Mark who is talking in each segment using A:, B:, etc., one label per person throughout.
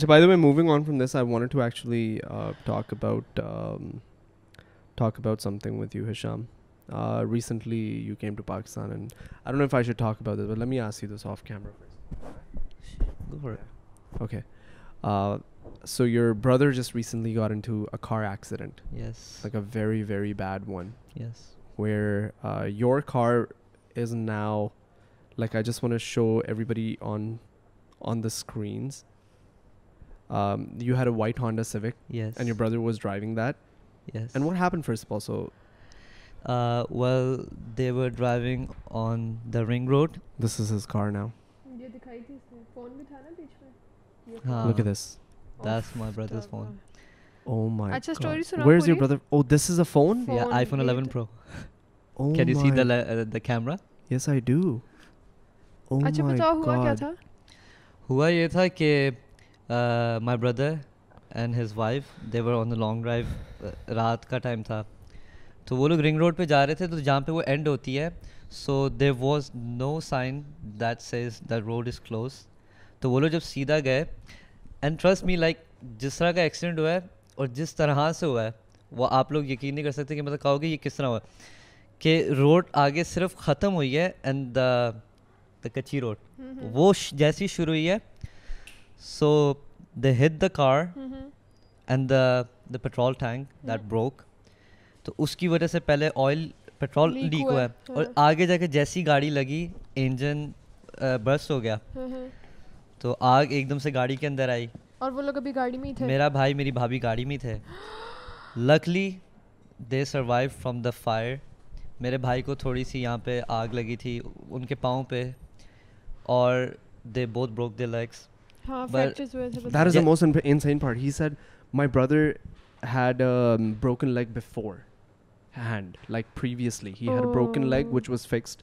A: So by the way, moving on from this, I wanted to actually uh, talk about um, talk about something with you, Hisham. Uh, recently, you came to Pakistan, and I don't know if I should talk about this, but let me ask you this off camera first.
B: Go for it.
A: Okay. Uh, so your brother just recently got into a car accident,
B: Yes.
A: like a very very bad one,
B: yes.
A: where uh, your car is now, like I just want to show everybody on, on the screens Um, you had a white Honda Civic,
B: Yes.
A: and your brother was driving that.
B: Yes.
A: And what happened first of all? So
B: Uh, well, they were driving on the ring road.
A: this is his car now.
C: ये दिखाई थी इसमें phone भी था ना बीच में ये
B: हाँ.
A: Look at this.
B: That's my brother's phone.
A: Oh my
C: अच्छा,
A: god.
C: story सुनाओ
A: Where's your
C: पूरी।
A: brother? Oh, this is a phone?
B: Yeah,
C: Phone
B: iPhone 11
C: made.
B: Pro.
A: Oh
B: Can you see
A: my-
B: the le- uh, the camera?
A: Yes, I do. Oh
C: अच्छा
A: my
C: बताओ हुआ क्या
A: god.
C: था
B: हुआ ये था कि uh, my brother and his wife they were on the long drive uh, रात का टाइम था। तो वो लोग रिंग रोड पे जा रहे थे तो जहाँ पे वो एंड होती है so there was no sign that says the road is close तो वो लोग जब सीधा गए एंड ट्रस्ट मी लाइक जिस तरह का एक्सीडेंट हुआ है और जिस तरह से हुआ है वो आप लोग यकीन नहीं कर सकते कि मतलब कहोगे ये किस तरह हुआ कि रोड आगे सिर्फ़ ख़त्म हुई है एंड द द कच्ची रोड वो जैसी शुरू हुई है so they hit the car and the the petrol tank that broke तो उसकी वजह से पहले ऑयल पेट्रोल
C: Leak
B: लीक
C: हुआ है,
B: और
C: हाँ।
B: आगे जाके जैसी गाड़ी लगी इंजन बर्स्ट हो गया।
C: हम्म,
B: तो आग एकदम से गाड़ी के अंदर आई।
C: और वो लोग अभी गाड़ी में ही थे?
B: मेरा भाई मेरी भाभी गाड़ी में थे। Luckily they survive from the fire मेरे भाई को थोड़ी सी यहाँ पे आग लगी थी उनके पाँव पे। और
C: they
B: both
C: broke they legs
A: That is
B: yeah.
A: the most insane part. He said, "My brother had a um, broken leg before, hand like previously. He oh. had a broken leg which was fixed,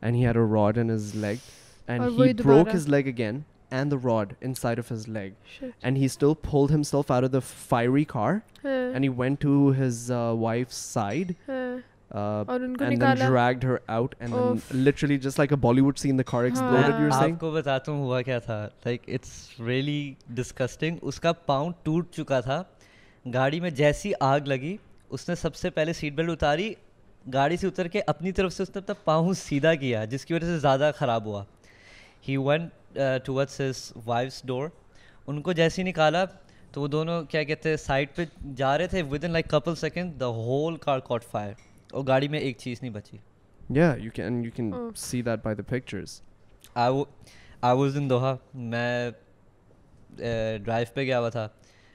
A: and he had a rod in his leg, and he broke his leg again and the rod inside of his leg,
C: Shit.
A: and he still pulled himself out of the fiery car,
C: huh.
A: and he went to his uh, wife's side."
C: Huh
A: Uh, and then dragged her out, and then literally just like a Bollywood scene, the car exploded.
C: हाँ।
A: You're saying?
B: आपको बताता हूँ हुआ क्या था। Like it's really disgusting उसका पाँव टूट चुका था। गाड़ी में जैसी आग लगी उसने सबसे पहले सीट बेल्ट उतारी। गाड़ी से उतर के अपनी तरफ़ से उसने अपना पाँव सीधा किया जिसकी वजह से ज़्यादा ख़राब हुआ। He went towards his wife's door उनको जैसे ही निकाला तो वो दोनों क्या कहते हैं साइड पे जा रहे थे। Within like couple second the whole car caught fire और गाड़ी में एक चीज़ नहीं बची।
A: Yeah, you can you can
C: Oh.
A: see that by the pictures.
B: आई वो आई वाज इन दोहा मैं ड्राइव पे गया हुआ था।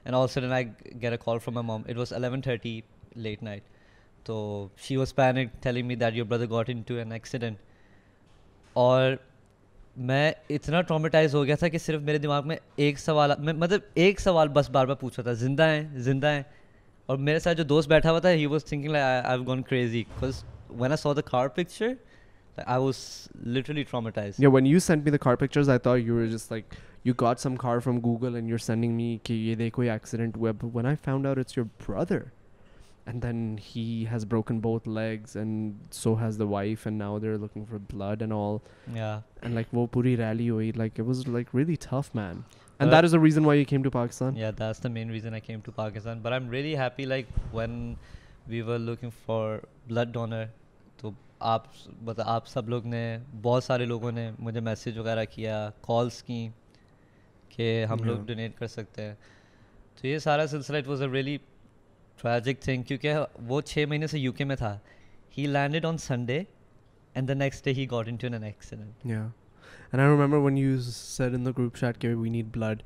B: And all sudden I get a call from my mom it was 11:30 late night तो she was panic telling me that your brother got into an accident और मैं इतना ट्रामेटाइज हो गया था कि सिर्फ़ मेरे दिमाग में एक सवाल मैं मतलब एक सवाल बस बार बार पूछ रहा था। ज़िंदा हैं ज़िंदा हैं। और मेरे साथ जो दोस्त बैठा हुआ था he was thinking like I gone crazy because when I saw the car picture I was literally traumatized.
A: Yeah, when you sent me the car pictures, I thought you were just like you got some car from Google and you're sending me ki ye dekho accident web. But when I found out it's your brother, and then he has broken both legs, and so has the wife, and now they're looking for blood and all,
B: yeah
A: and like वो पूरी rally हुई, like it was like really tough, man. And
B: Uh,
A: that is the reason why you came to Pakistan.
B: Yeah, that's the main reason I came to Pakistan. But I'm really happy, like when we were looking for blood donor, तो आप मतलब आप सब लोग ने बहुत सारे लोगों ने मुझे मैसेज वगैरह किया कॉल्स की कि हम लोग
A: Yeah.
B: डोनेट कर सकते हैं तो ये सारा सिलसिला it was a really tragic thing क्योंकि वो छः महीने से यूके में था he landed on Sunday and the next day he got into an accident
A: Yeah. And I remember when you said in the group chat, "Okay, we need blood."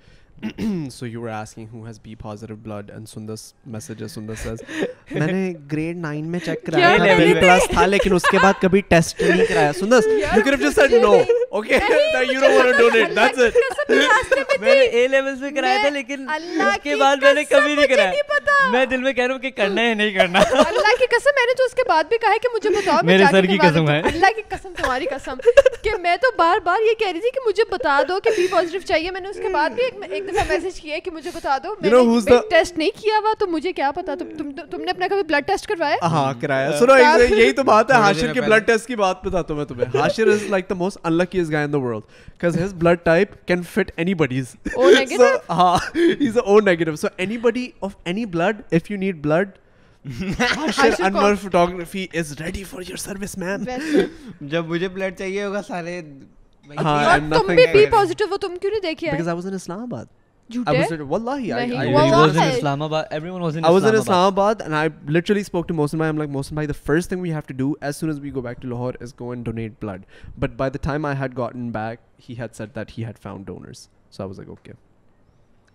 A: so you were asking who has B positive blood, and Sundar's messages. Sundar says, "मैंने grade nine में check कराया था B plus था, लेकिन उसके बाद कभी test नहीं कराया." Sundar, you could have just said no. Okay, that you don't want to donate. That's it.
B: मैंने ए लेवल से कराया था लेकिन उसके बाद मैंने कभी नहीं
C: मुझे
B: कराया।
C: नहीं पता।
B: मैं दिल में कह रहा हूँ कि करना है नहीं करना।
C: अल्लाह की कसम मैंने तो उसके बाद भी कहा है कि मुझे बताओ
B: मेरे सर की कसम है।
C: अल्लाह की कसम तुम्हारी कसम। कि मैं तो बार बार ये कह रही थी कि मुझे बता दो कि बी पॉजिटिव चाहिए। मैंने उसके बाद भी एक, एक दफ़ा मैसेज किया है कि मुझे बता दो।
A: Know who's the-
C: टेस्ट नहीं किया हुआ तो मुझे क्या पता? तुम तुम तुमने अपना कभी ब्लड टेस्ट करवाया?
A: हाँ कराया। सुनो यही तो बात है हाशिर के ब्लड टेस्ट की बात बताता हूँ मैं तुम्हें। Hashir is like the most unlucky luckiest guy in the world because his blood type can fit anybody's.
C: O negative?
A: so, uh, he's a O negative. So anybody of any blood, if you need blood, Hashir
C: Hashir
A: Anwar
C: को-
A: Photography is ready for your service, man.
C: वैसे
D: जब मुझे blood चाहिए होगा साले भाई
A: हाँ,
D: तेरा-
C: और
A: and
C: तुम
A: nothing
C: भी
A: can-
C: बी पॉजिटिव हो तुम क्यों नहीं देखी है
A: Because I was in Islamabad. I was at Wallahi, I, I,
B: was in Islamabad. Everyone was in.
A: I was in
B: Islamabad,
A: and I literally spoke to Mohsen I'm like, Mohsen Bhai, the first thing we have to do as soon as we go back to Lahore is go and donate blood. But by the time I had gotten back, he had said that he had found donors. So I was like, okay.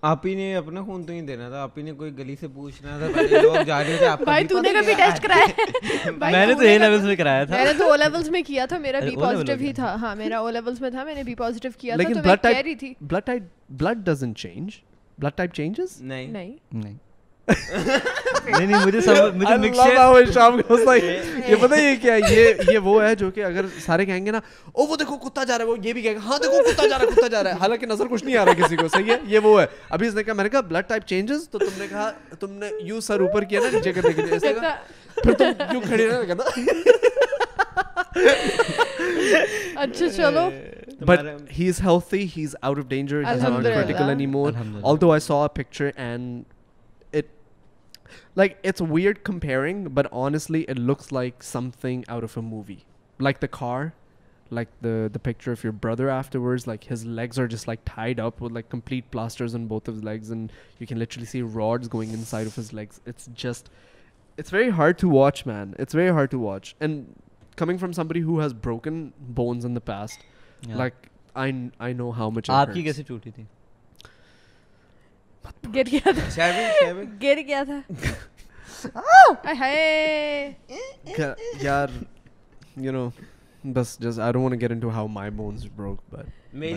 D: आप ही ने अपना खून तो नहीं देना था आप ही ने कोई गली से पूछना था पहले लोग जा रहे थे आपका
C: भाई तूने कभी टेस्ट कराया? भाई
B: मैंने तो ए लेवल्स में कराया था।
C: मैंने तो ओ लेवल्स में किया था मेरा बी पॉजिटिव
B: ही
C: था। हाँ मेरा ओ लेवल्स में था मैंने बी पॉजिटिव किया था तो मैं कह रही थी।
A: Blood type blood doesn't change blood type changes
D: नहीं।
C: नहीं।
B: नहीं। नहीं नहीं मुझे सब मुझे
A: how Isham goes like, ये पता है ये क्या ये ये वो है जो कि अगर सारे कहेंगे ना ओ वो देखो कुत्ता जा रहा है वो ये भी कहेगा हाँ देखो कुत्ता जा रहा है कुत्ता जा रहा है। हालाँकि नज़र कुछ नहीं आ रहा किसी को सही है? ये वो है। अभी इसने कहा मैंने कहा ब्लड टाइप चेंजेस तो तुमने कहा तुमने यू सर ऊपर किया ना नीचे करने के लिए इसने कहा फिर तुम क्यों खड़े रहना कहता
C: अच्छा चलो।
A: But he's healthy he's out of danger he's not critical anymore. although I saw a picture and like it's weird comparing but honestly it looks like something out of a movie like the car like the the picture of your brother afterwards like his legs are just like tied up with like complete plasters on both of his legs and you can literally see rods going inside of his legs it's just it's very hard to watch man it's very hard to watch and coming from somebody who has broken bones in the past like I kn- I know how much it
B: आपकी
A: hurts.
B: कैसे टूटी थी
C: गिर गया था
D: seven seven
C: गिर गया था हाय
A: यार you know bus just I don't want to get into how my bones broke but
D: मेरी